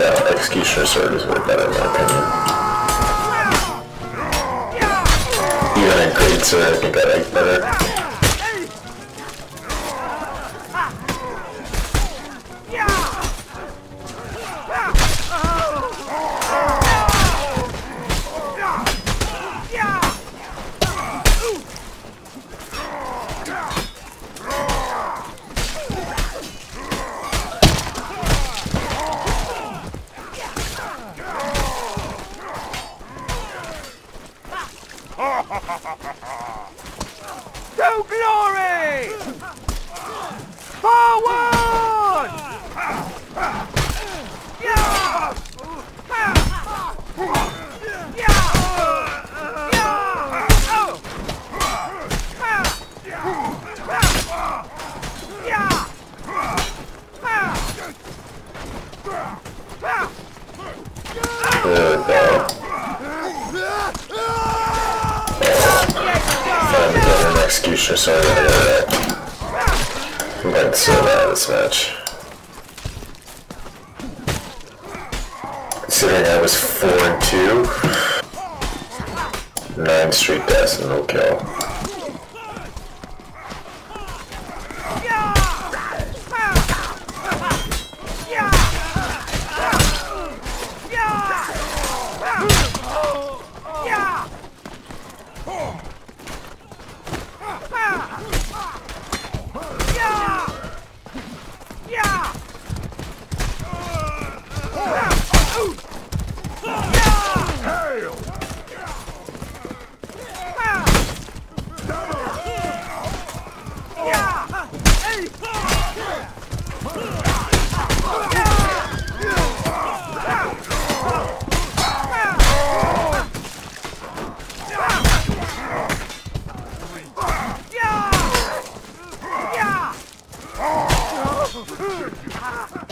Executioner Sword is way better in my opinion. Even a Great Sword I think I like better. To glory! Forward! Yeah! Good though. Finally Sword out of that. Getting so at this match. Considering I was 4 and 2. 9 straight deaths and no kill. Ah!